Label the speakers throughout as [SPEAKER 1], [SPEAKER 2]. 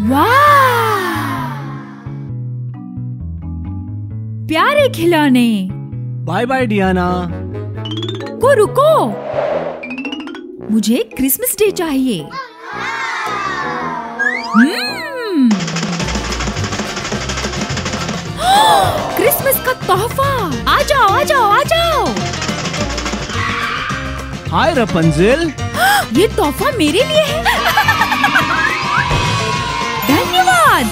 [SPEAKER 1] वाह। प्यारे खिलौने।
[SPEAKER 2] Bye bye Diana.
[SPEAKER 1] को रुको। मुझे क्रिसमस डे चाहिए। हम्म। क्रिसमस का तोहफा। आ जाओ आ जाओ आ जाओ।
[SPEAKER 2] हाय रपंजिल।
[SPEAKER 1] ये तोहफा मेरे लिए है? धन्यवाद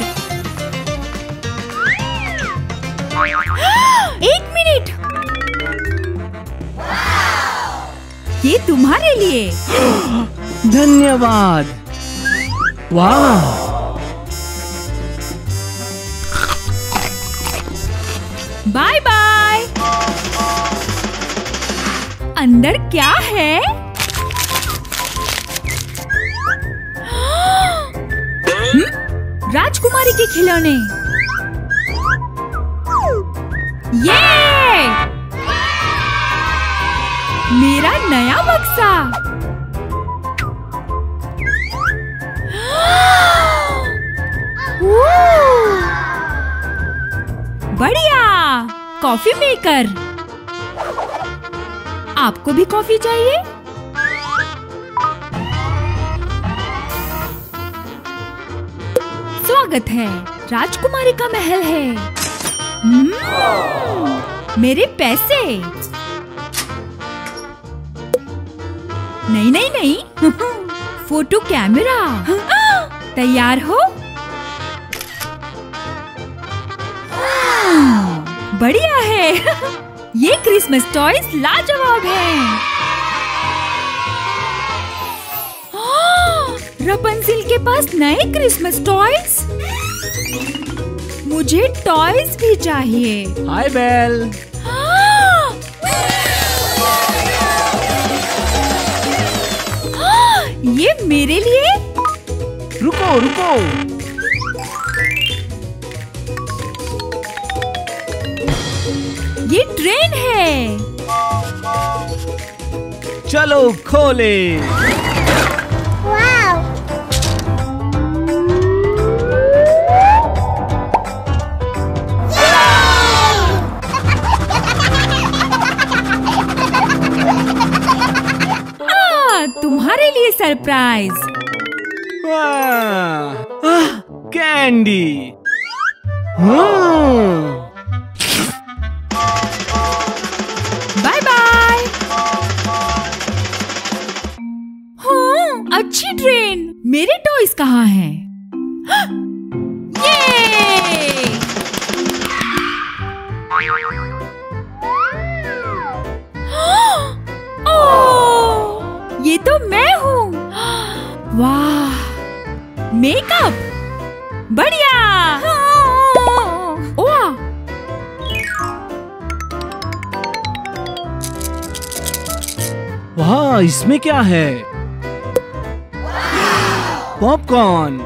[SPEAKER 1] एक मिनट। ये तुम्हारे लिए।
[SPEAKER 2] धन्यवाद। वाह
[SPEAKER 1] बाय बाय अंदर क्या है? राजकुमारी के खिलौने। ये मेरा नया बक्सा। बढ़िया! Coffee maker. आपको भी कॉफ़ी चाहिए? स्वागत है। राजकुमारी का महल है। हम्म, मेरे पैसे। नहीं नहीं नहीं। Photo camera. तैयार हो? बढ़िया है। ये क्रिसमस टॉयज लाजवाब। हाँ, रपंसिल के पास नए क्रिसमस टॉयज मुझे टॉयज भी चाहिए।
[SPEAKER 2] हाय बेल
[SPEAKER 1] हाँ! हाँ, ये मेरे लिए?
[SPEAKER 2] रुको रुको।
[SPEAKER 1] ये ट्रेन है।
[SPEAKER 2] चलो खोले।
[SPEAKER 1] तुम्हारे लिए सरप्राइज़।
[SPEAKER 2] कैंडी। हम्म।
[SPEAKER 1] बाय बाय हाँ अच्छी ट्रेन। मेरे टॉयज कहाँ हैं? हाँ, ये। वाह मेकअप बढ़िया! वाह
[SPEAKER 2] वाह इसमें क्या है? Popcorn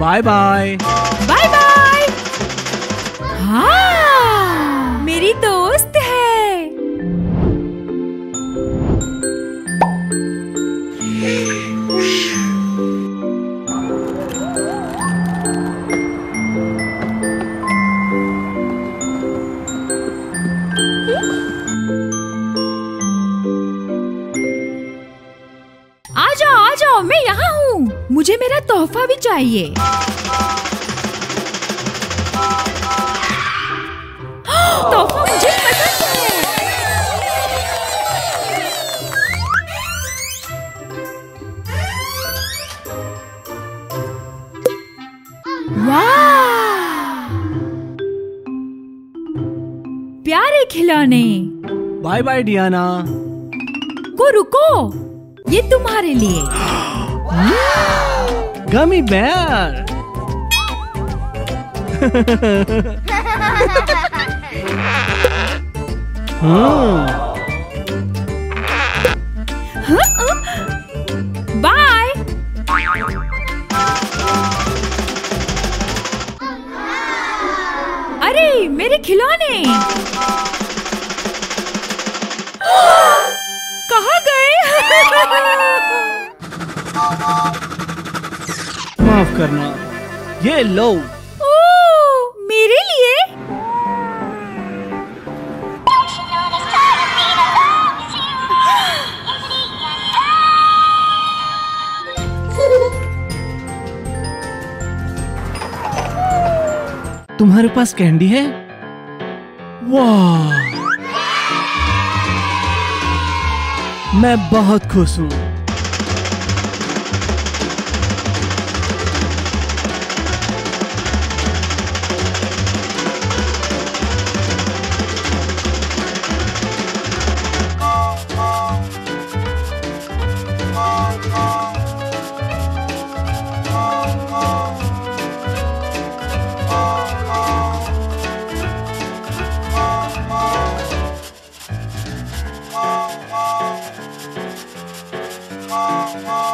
[SPEAKER 2] bye bye
[SPEAKER 1] bye bye हाँ। मुझे मेरा तोहफा भी चाहिए। तोहफा मुझे पसंद है। प्यारे खिलौने।
[SPEAKER 2] Bye bye Diana.
[SPEAKER 1] को रुको ये तुम्हारे लिए।
[SPEAKER 2] गमी बेयर हम्म
[SPEAKER 1] बाय अरे मेरे खिलौने!
[SPEAKER 2] माफ़ करना। ये लो।
[SPEAKER 1] ओ, मेरे लिए?
[SPEAKER 2] तुम्हारे पास कैंडी है? वाह। मैं बहुत खुश हूँ। Oh, oh.